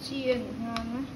去接你